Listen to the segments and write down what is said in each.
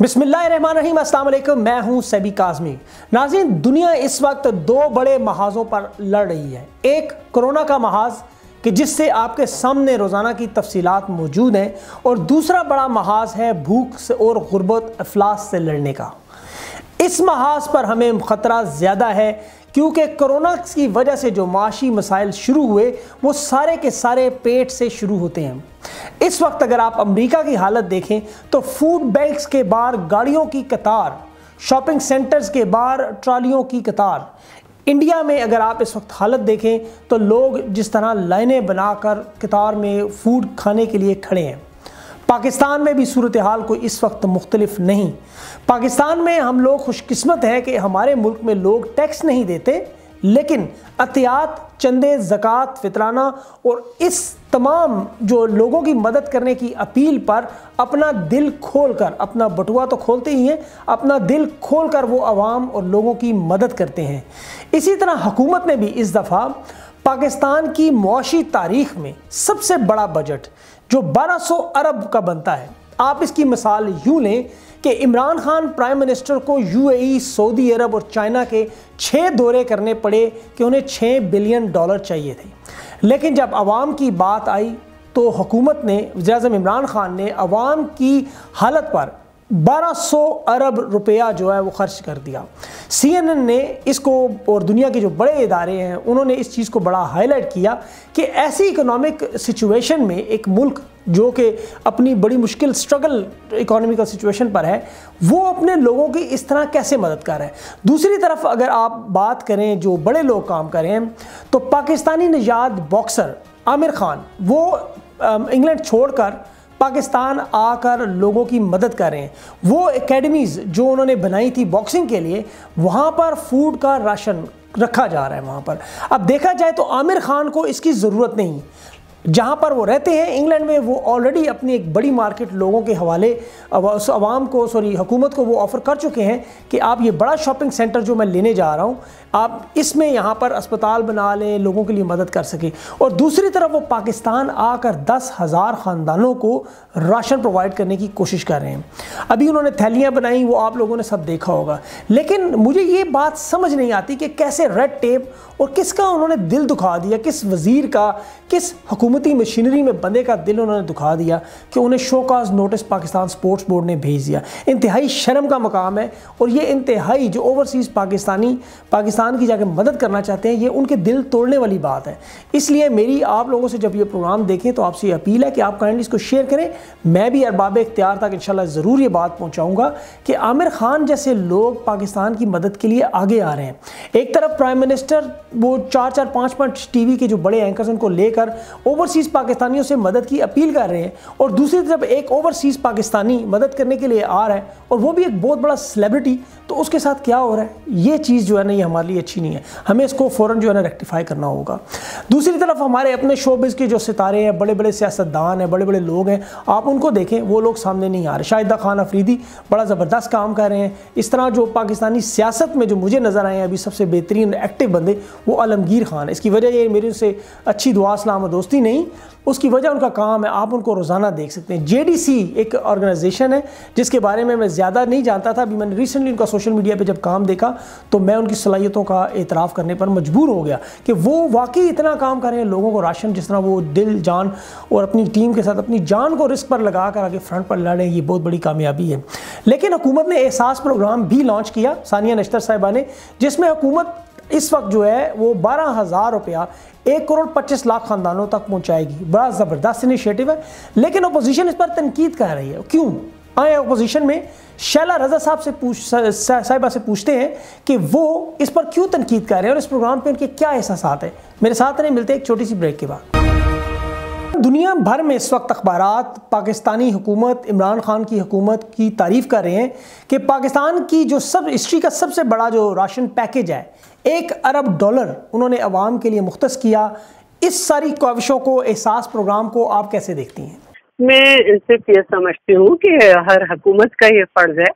بسم اللہ الرحمن الرحیم، السلام علیکم، میں ہوں سیبی کاظمی۔ ناظرین، دنیا اس وقت دو بڑے محاذوں پر لڑ رہی ہے۔ ایک کرونا کا محاذ، کہ جس سے آپ کے سامنے روزانہ کی تفصیلات موجود ہیں، اور دوسرا بڑا محاذ ہے بھوک سے اور غربت، افلاس سے لڑنے کا۔ اس محاذ پر ہمیں خطرہ زیادہ ہے کیونکہ کرونا کی وجہ سے جو معاشی مسائل شروع ہوئے، وہ سارے کے سارے پیٹ سے شروع ہوتے ہیں۔ اس وقت اگر آپ امریکہ کی حالت دیکھیں، تو فوڈ بینکس کے بار، گاڑیوں کی قطار شاپنگ سینٹرز کے بار، ٹرالیوں کی قطار۔ انڈیا میں اگر آپ اس وقت حالت دیکھیں، تو لوگ جس طرح لائنیں بنا کر قطار میں فوڈ کھانے کے لیے کھڑے ہیں۔ پاکستان میں بھی صورتحال کوئی اس وقت مختلف نہیں۔ پاکستان میں ہم لوگ خوش قسمت ہیں کہ ہمارے ملک میں لوگ ٹیکس نہیں دیتے، لیکن احتیاط چندے، زکوٰۃ، فطرانہ اور اس تمام جو لوگوں کی مدد کرنے کی اپیل پر اپنا دل کھول کر، اپنا بٹوا تو کھولتے ہی ہیں، اپنا دل کھول کر وہ عوام اور لوگوں کی مدد کرتے ہیں۔ اسی طرح حکومت نے بھی اس دفعہ پاکستان کی معاشی تاریخ میں سب سے بڑا بجٹ جو بارہ سو ارب کا بنتا ہے۔ آپ اس کی مثال یوں لیں کہ عمران خان پرائم منسٹر کو U A E, Saudi Arab اور چائنا کے چھ دورے کرنے پڑے کہ انہیں چھ بلین ڈالر چاہیے تھے۔ لیکن جب عوام کی بات آئی تو حکومت نے وزیراعظم عمران خان نے عوام کی حالت پر بارہ سو ارب روپیہ جو ہے وہ خرچ کر دیا۔ سی این این نے اس کو اور دنیا کے جو بڑے ادارے ہیں، انہوں نے اس چیز کو بڑا ہائی لائٹ کیا کہ ایسی اکنامک سچویشن میں ایک ملک جو کہ اپنی بڑی مشکل سٹرگل اکانومیکل سچویشن پر ہے، وہ اپنے لوگوں کی اس طرح کیسے مدد کر رہے ہیں دوسری طرف اگر آپ بات کریں جو بڑے لوگ کام کریں ہیں، تو پاکستانی نژاد باکسر عامر خان، وہ انگلینڈ چھوڑ کر پاکستان آ کر لوگوں کی مدد کر رہے ہیں۔ وہ اکیڈمیز جو انہوں نے بنائی تھی باکسنگ کے لیے، وہاں پر فوڈ کا راشن رکھا جا رہا ہے وہاں پر۔ اب دیکھا جائے تو عامر خان کو اس کی ضرورت نہیں۔ جہاں پر وہ رہتے ہیں، انگلینڈ میں وہ آلریڈی اپنی ایک بڑی مارکیٹ لوگوں کے حوالے عوام کو، سوری، حکومت کو وہ آفر کر چکے ہیں کہ آپ یہ بڑا شاپنگ سینٹر جو میں لینے جا رہا ہوں، آپ اس میں یہاں پر اسپتال بنا لیں، لوگوں کے لیے مدد کر سکیں۔ اور دوسری طرف وہ پاکستان آ کر دس ہزار خاندانوں کو راشن پرووائڈ کرنے کی کوشش کر رہے ہیں۔ ابھی انہوں نے تھیلیاں بنائیں وہ آپ لوگوں نے سب دیکھا ہوگا۔ لیکن مجھے یہ بات سمجھ نہیں آتی کہ کیسے ریڈ ٹیپ اور کس کا انہوں نے دل دکھا دیا؟ کس وزیر کا؟ کس حکومتی مشینری میں بندے کا دل انہوں نے دکھا دیا کہ انہیں show cause notice Pakistan sports board نے بھیج دیا؟ انتہائی شرم کا مقام ہے اور یہ انتہائی جو اوورسیز پاکستانی، پاکستان کی جا کے مدد کرنا چاہتے ہیں، یہ ان کے دل توڑنے والی بات ہے۔ اس لیے میری، آپ لوگوں سے جب یہ پروگرام دیکھیں تو آپ سے یہ اپیل ہے کہ آپ کائنڈلی اس کو شیئر کریں۔ میں بھی ارباب اختیار تک انشاءاللہ ضرور یہ بات پہنچاؤں گا کہ عامر خان جیسے لوگ پاکستان کی مدد کے لیے آگے آ رہے ہیں۔ ایک طرف پرائم منسٹر وہ چار چار پانچ پانچ ٹی وی کے جو بڑے اینکرز ان کو لے کر اوورسیز پاکستانیوں سے مدد کی اپیل کر رہے ہیں۔ اور دوسری طرف ایک اوورسیز پاکستانی مدد کرنے کے لیے آ رہا ہے، اور وہ بھی ایک بہت بڑا سیلیبریٹی تو اس کے ساتھ کیا ہو رہا ہے؟ یہ چیز جو ہے نا، یہ ہمارے لیے اچھی نہیں ہے۔ ہمیں اس کو فوراً جو ہے نا ریکٹیفائی کرنا ہوگا۔ دوسری طرف ہمارے اپنے شوبز کے جو ستارے ہیں، بڑے بڑے سیاستدان ہیں، بڑے بڑے لوگ ہیں، آپ ان کو دیکھیں، وہ لوگ سامنے نہیں آ رہے۔ شاہدہ خان افریدی بڑا زبردست کام کر رہے ہیں۔ اس طرح جو پاکستانی سیاست میں جو مجھے نظر آئے ہیں، ابھی سب سے بہترین ایکٹیو بندے وہ عالمگیر خان اس کی وجہ یہ میرے سے اچھی دعا سلام و دوستی نہیں۔ اس کی وجہ ان کا کام ہے، آپ ان کو روزانہ دیکھ سکتے ہیں۔ جے ڈی سی ایک آرگنائزیشن ہے، جس کے بارے میں میں زیادہ نہیں جانتا تھا۔ ابھی میں نے ریسنٹلی ان کا سوشل میڈیا پہ جب کام دیکھا، تو میں ان کی صلاحیتوں کا اعتراف کرنے پر مجبور ہو گیا کہ وہ واقعی اتنا کام کر رہے ہیں، لوگوں کو راشن، جس طرح وہ دل، جان اور اپنی ٹیم کے ساتھ، اپنی جان کو رسک پر لگا کر آگے فرنٹ پر لڑ رہے ہیں۔ یہ بہت بڑی کامیابی ہے۔ لیکن حکومت نے احساس پروگرام بھی لانچ کیا، ثانیہ نشتر صاحبہ نے، جس میں حکومت اس وقت جو ہے وہ بارہ ہزار روپیہ ایک کروڑ پچیس لاکھ خاندانوں تک پہنچائے گی۔ بڑا زبردست انیشیٹو ہے۔ لیکن اپوزیشن اس پر تنقید کر رہی ہے۔ کیوں؟ آئے اپوزیشن میں شیلا رضا صاحب سے پوچھ صاحبہ سے پوچھتے ہیں کہ وہ اس پر کیوں تنقید کر رہے ہیں اور اس پروگرام پہ ان کے کیا احساسات ہیں۔ میرے ساتھ نہیں ملتے ایک چھوٹی سی بریک کے بعد۔ دنیا بھر میں اس وقت اخبارات پاکستانی حکومت، عمران خان کی حکومت کی تعریف کر رہے ہیں کہ پاکستان کی جو سب ہسٹری کا سب سے بڑا جو راشن پیکج ہے ایک ارب ڈالر انہوں نے عوام کے لیے مختص کیا۔ اس ساری کوششوں کو، احساس پروگرام کو آپ کیسے دیکھتی ہیں؟ میں صرف یہ سمجھتی ہوں کہ ہر حکومت کا یہ فرض ہے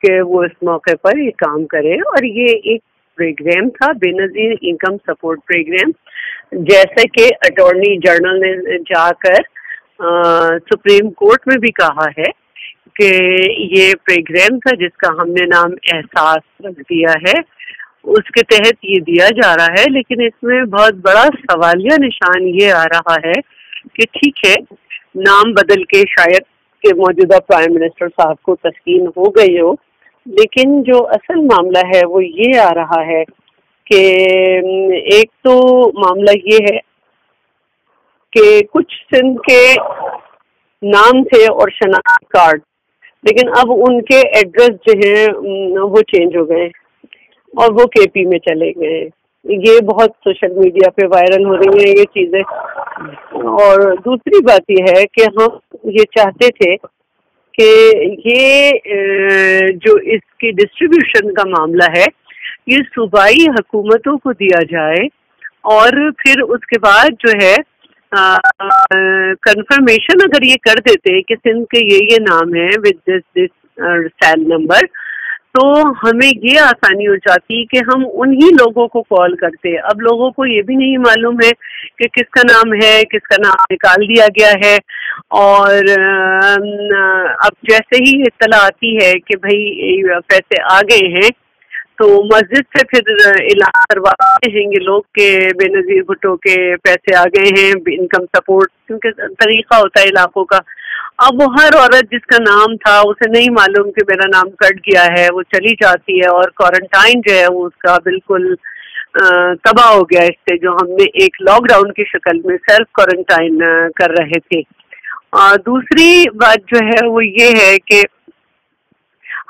کہ وہ اس موقع پر یہ کام کرے۔ اور یہ ایک پروگرام تھا، بے نظیر انکم سپورٹ پروگرام، جیسے کہ اٹارنی جنرل نے جا کر سپریم کورٹ میں بھی کہا ہے کہ یہ پروگرام تھا جس کا ہم نے نام احساس رکھ دیا ہے۔ اس کے تحت یہ دیا جا رہا ہے، لیکن اس میں بہت بڑا سوالیہ نشان یہ آ رہا ہے کہ ٹھیک ہے، نام بدل کے شاید کہ موجودہ پرائم منسٹر صاحب کو تسکین ہو گئی ہو، لیکن جو اصل معاملہ ہے وہ یہ آ رہا ہے کہ ایک تو معاملہ یہ ہے کہ کچھ سندھ کے نام تھے اور شناخت کارڈ، لیکن اب ان کے ایڈریس جو ہیں، وہ چینج ہو گئے۔ اور وہ کے پی میں چلے گئے۔ یہ بہت سوشل میڈیا پہ وائرل ہو رہی ہیں یہ چیزیں۔ اور دوسری بات یہ ہے کہ ہم یہ چاہتے تھے کہ یہ جو اس کی ڈسٹریبیوشن کا معاملہ ہے، یہ صوبائی حکومتوں کو دیا جائے۔ اور پھر اس کے بعد جو ہے کنفرمیشن اگر یہ کر دیتے کہ سندھ کے یہ یہ نام ہے with this this cell number تو ہمیں یہ آسانی ہو جاتی کہ ہم انہی لوگوں کو کال کرتے اب لوگوں کو یہ بھی نہیں معلوم ہے کہ کس کا نام ہے، کس کا نام نکال دیا گیا ہے۔ اور اب جیسے ہی اطلاع آتی ہے کہ بھائی، پیسے آ گئے ہیں، تو مسجد سے پھر علاج کرواتے ہیں گے لوگ کہ بے نظیر بھٹو کے پیسے آ گئے ہیں انکم سپورٹ کیونکہ طریقہ ہوتا ہے علاقوں کا۔ اب وہ ہر عورت جس کا نام تھا، اسے نہیں معلوم کہ میرا نام کٹ گیا ہے، وہ چلی جاتی ہے اور کوارنٹائن جو ہے، وہ اس کا بالکل تباہ ہو گیا اس سے، جو ہم نے ایک لاک ڈاؤن کی شکل میں سیلف کوارنٹائن کر رہے تھے۔ دوسری بات جو ہے، وہ یہ ہے کہ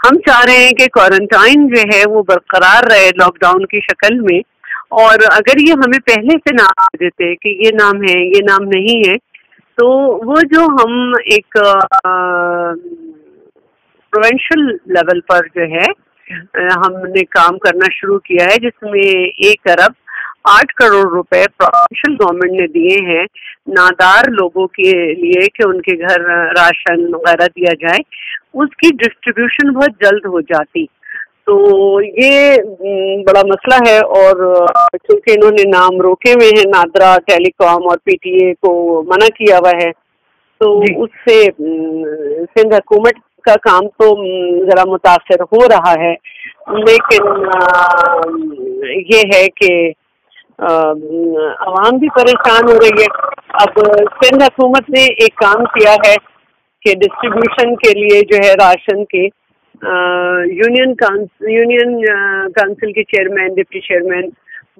ہم چاہ رہے ہیں کہ کوارنٹائن جو ہے، وہ برقرار رہے لاک ڈاؤن کی شکل میں۔ اور اگر یہ ہمیں پہلے سے نام دیتے کہ یہ نام ہے، یہ نام نہیں ہے تو وہ جو ہم ایک پروینشل لیول پر جو ہے ہم نے کام کرنا شروع کیا ہے، جس میں ایک ارب آٹھ کروڑ روپے پروونشل گورنمنٹ نے دیے ہیں۔ نادار لوگوں کے لیے کہ ان کے گھر راشن وغیرہ دیا جائے۔ اس کی ڈسٹریبیوشن بہت جلد ہو جاتی۔ تو یہ بڑا مسئلہ ہے اور چونکہ انہوں نے نام روکے ہوئے ہیں نادرا ٹیلی کام اور پی ٹی اے کو منع کیا ہوا ہے تو جی۔ اس سے سندھ حکومت کا کام تو ذرا متاثر ہو رہا ہے لیکن یہ ہے کہ عوام بھی پریشان ہو رہی ہے اب سندھ حکومت نے ایک کام کیا ہے کہ ڈسٹریبیوشن کے لیے جو ہے راشن کے یونین یونین کانسل کے chairman, deputy chairman,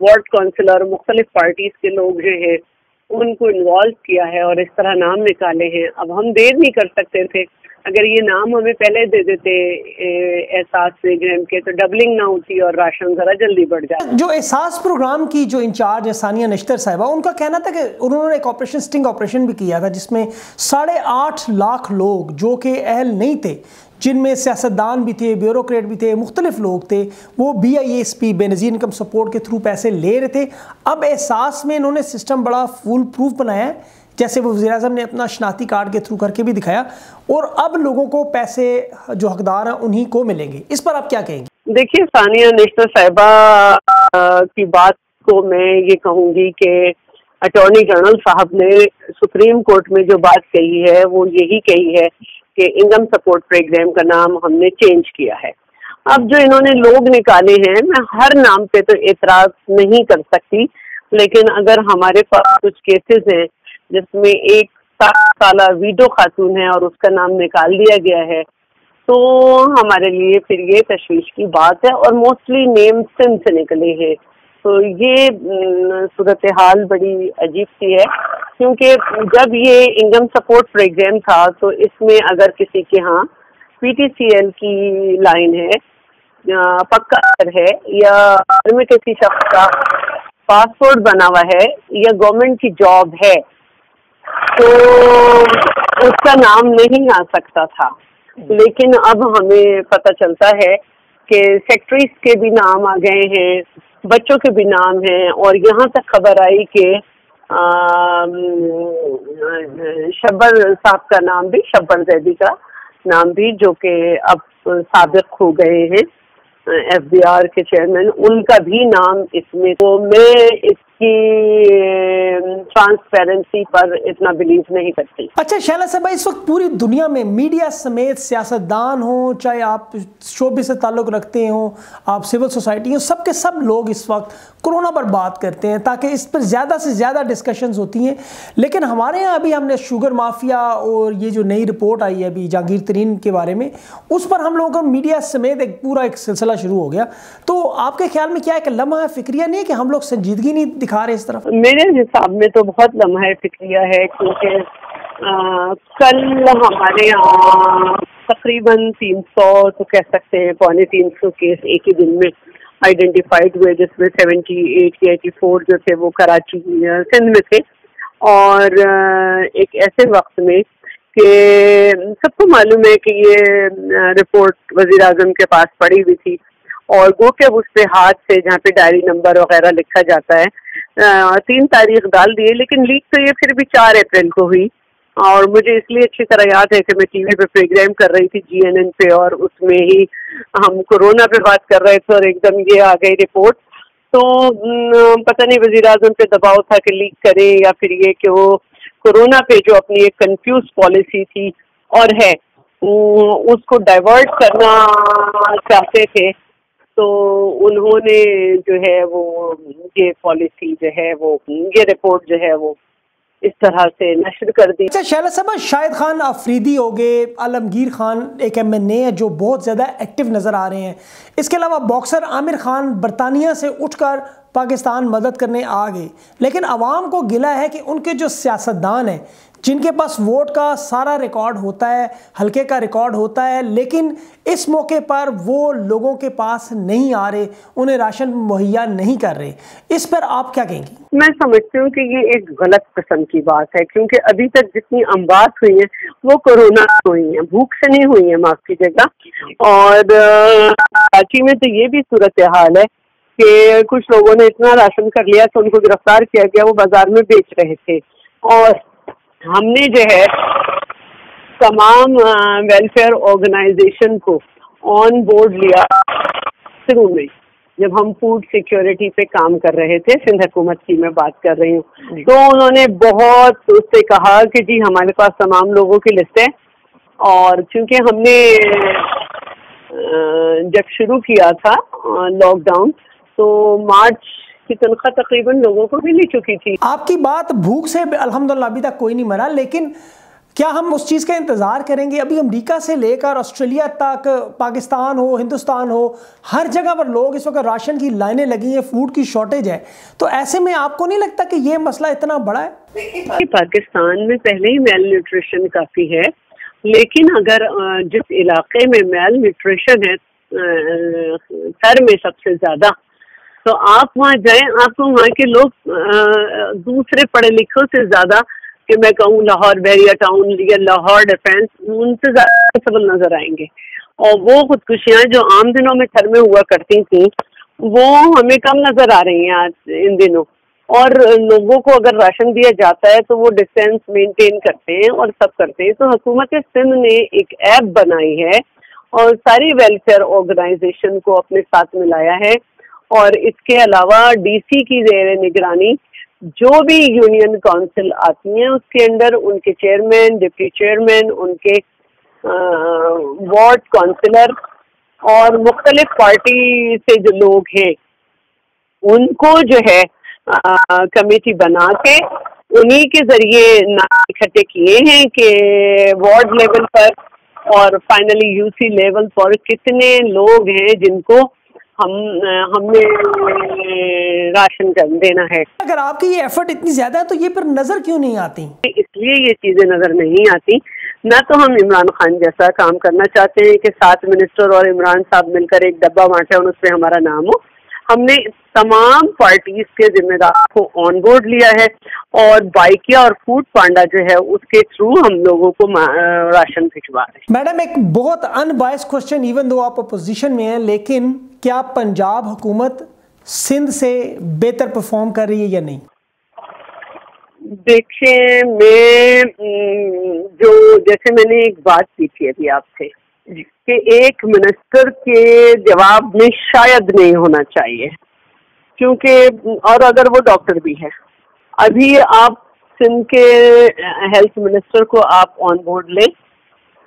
ward councillor مختلف پارٹیز کے لوگ جو ہیں، ان کو انوالو کیا ہے اور اس طرح نام نکالے ہیں۔ اب ہم دیر نہیں کر سکتے تھے۔ اگر یہ نام ہمیں پہلے دے دیتے احساس پروگرام کے، تو ڈبلنگ نہ ہوتی اور راشن ذرا جلدی بڑھ جائے جو احساس پروگرام کی جو انچارج ہے، ثانیہ نشتر صاحبہ، ان کا کہنا تھا کہ انہوں نے ایک آپریشن، سٹنگ آپریشن بھی کیا تھا، جس میں ساڑھے آٹھ لاکھ لوگ جو کہ اہل نہیں تھے جن میں سیاستدان بھی تھے، بیوروکریٹ بھی تھے، مختلف لوگ تھے، وہ be I S P Benazir income support کے تھرو پیسے لے رہے تھے۔ اب احساس میں انہوں نے سسٹم بڑا فول پروف بنایا ہے، جیسے وہ وزیر اعظم نے اپنا شناختی کارڈ کے تھرو کر کے بھی دکھایا۔ اور اب لوگوں کو پیسے جو حقدار ہیں، انہی کو ملیں گے۔ اس پر آپ کیا کہیں گے؟ دیکھیے، ثانیہ نشتر صاحبہ کی بات کو میں یہ کہوں گی کہ اٹارنی جنرل صاحب نے سپریم کورٹ میں جو بات کہی ہے، وہ یہی کہی ہے کہ انکم سپورٹ پروگرام کا نام ہم نے چینج کیا ہے۔ اب جو انہوں نے لوگ نکالے ہیں، میں ہر نام پہ تو اعتراض نہیں کر سکتی، لیکن اگر ہمارے پاس کچھ کیسز ہیں، جس میں ایک سات سالہ ویڈو خاتون ہے اور اس کا نام نکال دیا گیا ہے، تو ہمارے لیے پھر یہ تشویش کی بات ہے اور موسٹلی نیم سم سے نکلے ہیں۔ تو یہ صورتحال بڑی عجیب سی ہے۔ کیونکہ جب یہ انکم سپورٹ پروگرام تھا، تو اس میں اگر کسی کے ہاں پی ٹی سی ایل کی لائن ہے پکا ہے، یا میں کسی شخص کا پاسپورٹ بنا ہوا ہے، یا گورنمنٹ کی جاب ہے، تو اس کا نام نہیں آ سکتا تھا۔ لیکن اب ہمیں پتہ چلتا ہے کہ سیکٹریز کے بھی نام آ گئے ہیں۔ بچوں کے بھی نام ہیں اور یہاں تک خبر آئی کہ شبر صاحب کا نام بھی، شبر زیدی کا نام بھی، جو کہ اب سابق ہو گئے ہیں ایف بی آر کے چیئرمین، ان کا بھی نام اس میں۔ تو میں اس کی ٹرانسپیرنسی پر اتنا بلیو نہیں کرتی۔ اچھا شیلا صاحب، اس وقت پوری دنیا میں میڈیا سمیت سیاست دان ہوں، چاہے آپ شعبے سے تعلق رکھتے ہوں، آپ سول سوسائٹی ہوں، سب کے سب لوگ اس وقت کرونا پر بات کرتے ہیں تاکہ اس پر زیادہ سے زیادہ ڈسکشنز ہوتی ہیں۔ لیکن ہمارے یہاں ابھی ہم نے شوگر مافیا اور یہ جو نئی رپورٹ آئی ہے ابھی جہانگیر ترین کے بارے میں، اس پر ہم لوگوں کا میڈیا سمیت ایک پورا ایک سلسلہ شروع ہو گیا۔ تو آپ کے خیال میں کیا ایک لمحہ فکریہ نہیں کہ ہم لوگ سنجیدگی نہیں دکھا رہے اس طرف؟ میرے حساب میں تو بہت لمحہ فکریہ ہے کیونکہ کل ہمارے یہاں تقریباً تین سو، تو کہہ سکتے ہیں، پونے تین سو کیس ایک ہی دن میں آئیڈینٹیفائڈ ہوئے، جس میں سیونٹی ایٹ یا ایٹی فور جو تھے وہ کراچی سندھ میں تھے۔ اور ایک ایسے وقت میں کہ سب کو معلوم ہے کہ یہ رپورٹ وزیر اعظم کے پاس پڑی ہوئی تھی۔ اور وہ کہ اس پہ ہاتھ سے جہاں پہ ڈائری نمبر وغیرہ لکھا جاتا ہے تین تاریخ ڈال دیے، لیکن لیک تو یہ پھر بھی چار اپریل کو ہوئی۔ اور مجھے اس لیے اچھی طرح یاد ہے کہ میں ٹی وی پہ پروگرام کر رہی تھی جی این این پہ اور اس میں ہی ہم کورونا پہ بات کر رہے تھے اور ایک دم یہ آ گئی رپورٹ تو پتہ نہیں وزیر اعظم پہ دباؤ تھا کہ لیک کرے یا پھر یہ کہ وہ کورونا پہ جو اپنی ایک کنفیوز پالیسی تھی اور ہے اس کو ڈائیورٹ کرنا چاہتے تھے۔ تو انہوں نے جو ہے وہ یہ پالیسی جو ہے وہ یہ رپورٹ جو ہے وہ اس طرح سے نشر کر دی۔ اچھا شیلا صاحب شاہد خان، آفریدی ہو گئے عالمگیر خان ایک ایم این اے ہے جو بہت زیادہ ایکٹیو نظر آ رہے ہیں۔ اس کے علاوہ باکسر عامر خان برطانیہ سے اٹھ کر پاکستان مدد کرنے آ گئے۔ لیکن عوام کو گلا ہے کہ ان کے جو سیاستدان ہیں جن کے پاس ووٹ کا سارا ریکارڈ ہوتا ہے، حلقے کا ریکارڈ ہوتا ہے، لیکن اس موقع پر وہ لوگوں کے پاس نہیں آ رہے، انہیں راشن مہیا نہیں کر رہے۔ اس پر آپ کیا کہیں گی میں سمجھتی ہوں کہ یہ ایک غلط قسم کی بات ہے، کیونکہ ابھی تک جتنی امبات ہوئی ہیں، وہ کورونا ہوئی ہیں، بھوک سے نہیں ہوئی ہیں، معاف کیجیے گا۔ اور کراچی میں تو یہ بھی صورتحال ہے کہ کچھ لوگوں نے اتنا راشن کر لیا تو ان کو گرفتار کیا گیا، وہ بازار میں بیچ رہے تھے۔ اور ہم نے جو ہے تمام ویلفیئر آرگنائزیشن کو آن بورڈ لیا شروع میں جب ہم فوڈ سیکیورٹی پہ کام کر رہے تھے سندھ حکومت کی میں بات کر رہی ہوں جی۔ تو انہوں نے بہت اس سے کہا کہ جی ہمارے پاس تمام لوگوں کی لسٹ ہے اور چونکہ ہم نے جب شروع کیا تھا لاک ڈاؤن تو مارچ کی تنخواہ تقریباً لوگوں کو مل چکی تھی۔ آپ کی بات بھوک سے الحمدللہ ابھی تک کوئی نہیں مرا لیکن کیا ہم اس چیز کا انتظار کریں گے؟ ابھی امریکہ سے لے کر آسٹریلیا تک پاکستان ہو ہندوستان ہو ہر جگہ پر لوگ اس وقت راشن کی لائنیں لگی ہیں فوڈ کی شارٹیج ہے۔ تو ایسے میں آپ کو نہیں لگتا کہ یہ مسئلہ اتنا بڑا ہے؟ پاکستان میں پہلے ہی میل نیوٹریشن کافی ہے لیکن اگر جس علاقے میں میل نیوٹریشن ہے سر میں سب سے زیادہ تو آپ وہاں جائیں، آپ کو وہاں کے لوگ دوسرے پڑھے لکھوں سے زیادہ کہ میں کہوں لاہور بیریا ٹاؤن یا لاہور ڈیفینس، ان سے زیادہ سبل نظر آئیں گے۔ اور وہ خودکشیاں جو عام دنوں میں گھر میں ہوا کرتی تھیں، وہ ہمیں کم نظر آ رہی ہیں آج ان دنوں۔ اور لوگوں کو اگر راشن دیا جاتا ہے تو وہ ڈسٹینس مینٹین کرتے ہیں اور سب کرتے ہیں۔ تو حکومت سندھ نے ایک ایپ بنائی ہے اور ساری ویلفیئر آرگنائزیشن کو اپنے ساتھ ملایا ہے۔ اور اس کے علاوہ ڈی سی کی زیر نگرانی جو بھی یونین کونسل آتی ہیں، اس کے اندر ان کے چیئرمین، ڈپٹی چیئرمین، ان کے وارڈ کونسلر اور مختلف پارٹی سے جو لوگ ہیں، ان کو جو ہے کمیٹی بنا کے انہی کے ذریعے نام اکٹھے کیے ہیں کہ وارڈ لیول پر اور فائنلی یو سی لیول پر کتنے لوگ ہیں جن کو ہم ہم نے راشن دینا ہے۔ اگر آپ کی یہ ایفرٹ اتنی زیادہ ہے تو یہ پر نظر کیوں نہیں آتی؟ اس لیے یہ چیزیں نظر نہیں آتی۔ نہ تو ہم عمران خان جیسا کام کرنا چاہتے ہیں کہ سات منسٹر اور عمران صاحب مل کر ایک ڈبہ بانٹے اور اس پہ ہمارا نام ہو۔ ہم نے تمام پارٹیز کے ذمہ دار کو آن بورڈ لیا ہے اور بائکیا اور فوڈ پانڈا جو ہے اس کے تھرو ہم لوگوں کو راشن بھجوا رہے ہیں میڈم ایک بہت ان بائس کوشچن ایون دو آپ اپوزیشن میں ہیں لیکن کیا پنجاب حکومت سندھ سے بہتر پرفارم کر رہی ہے یا نہیں دیکھیں میں جو جیسے میں نے ایک بات کی تھی ابھی آپ سے۔ جی، کہ ایک منسٹر کے جواب میں شاید نہیں ہونا چاہیے، کیونکہ اور اگر وہ ڈاکٹر بھی ہے ابھی آپ سندھ کے ہیلتھ منسٹر کو آپ آن بورڈ لیں،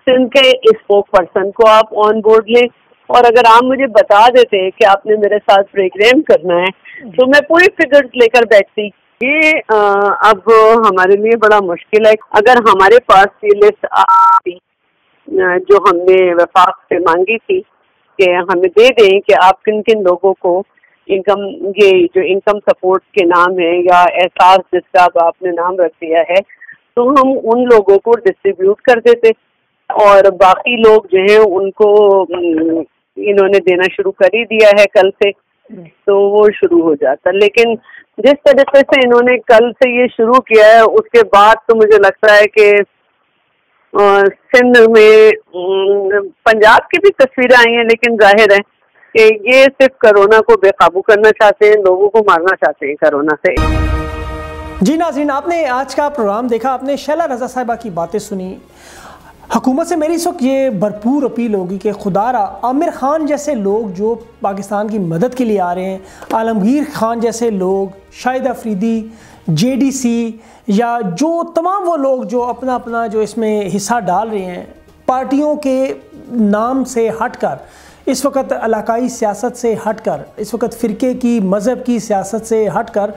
سندھ کے اسپوک پرسن کو آپ آن بورڈ لیں۔ اور اگر آپ مجھے بتا دیتے کہ آپ نے میرے ساتھ پروگرام کرنا ہے، تو میں پوری فگر لے کر بیٹھتی۔ یہ اب ہمارے لیے بڑا مشکل ہے۔ اگر ہمارے پاس یہ لسٹ آتی جو ہم نے وفاق سے مانگی تھی کہ ہمیں دے دیں کہ آپ کن کن لوگوں کو انکم یہ جو انکم سپورٹ کے نام ہے یا احساس جس کا اب آپ نے نام رکھ دیا ہے، تو ہم ان لوگوں کو ڈسٹریبیوٹ کر دیتے اور باقی لوگ جو ہیں ان کو انہوں نے دینا شروع کر ہی دیا ہے کل سے۔ تو وہ شروع ہو جاتا۔ لیکن جس طریقے سے انہوں نے کل سے یہ شروع کیا ہے، اس کے بعد تو مجھے لگتا ہے کہ سندھ میں پنجاب کی بھی تصویریں آئی ہیں، لیکن ظاہر ہے کہ یہ صرف کرونا کو بے قابو کرنا چاہتے ہیں، لوگوں کو مارنا چاہتے ہیں کرونا سے۔ جی ناظرین، آپ نے آج کا پروگرام دیکھا، آپ نے شیلا رضا صاحبہ کی باتیں سنی۔ حکومت سے میری اس وقت یہ بھرپور اپیل ہوگی کہ خدا را عامر خان جیسے لوگ جو پاکستان کی مدد کے لیے آ رہے ہیں، عالمگیر خان جیسے لوگ، شاہد افریدی جے ڈی سی یا جو تمام وہ لوگ جو اپنا اپنا جو اس میں حصہ ڈال رہے ہیں، پارٹیوں کے نام سے ہٹ کر، اس وقت علاقائی سیاست سے ہٹ کر، اس وقت فرقے کی، مذہب کی سیاست سے ہٹ کر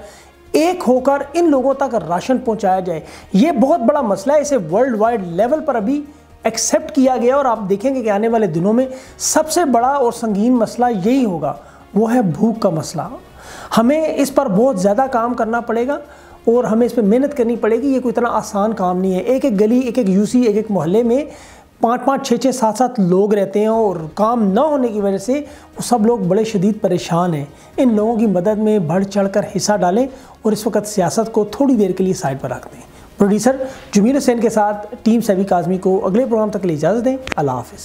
ایک ہو کر ان لوگوں تک راشن پہنچایا جائے۔ یہ بہت بڑا مسئلہ ہے، اسے ورلڈ وائڈ لیول پر ابھی ایکسیپٹ کیا گیا اور آپ دیکھیں گے کہ آنے والے دنوں میں سب سے بڑا اور سنگین مسئلہ یہی ہوگا، وہ ہے بھوک کا مسئلہ۔ ہمیں اس پر بہت زیادہ کام کرنا پڑے گا۔ اور ہمیں اس پہ محنت کرنی پڑے گی، یہ کوئی اتنا آسان کام نہیں ہے۔ ایک ایک گلی، ایک ایک یوسی ایک ایک محلے میں پانچ پانچ چھ چھ سات سات لوگ رہتے ہیں اور کام نہ ہونے کی وجہ سے وہ سب لوگ بڑے شدید پریشان ہیں۔ ان لوگوں کی مدد میں بڑھ چڑھ کر حصہ ڈالیں اور اس وقت سیاست کو تھوڑی دیر کے لیے سائڈ پر رکھ دیں۔ پروڈیوسر جمیر حسین کے ساتھ ٹیم سیبی کاظمی کو اگلے پروگرام تک لیے اجازت دیں۔ اللہ حافظ۔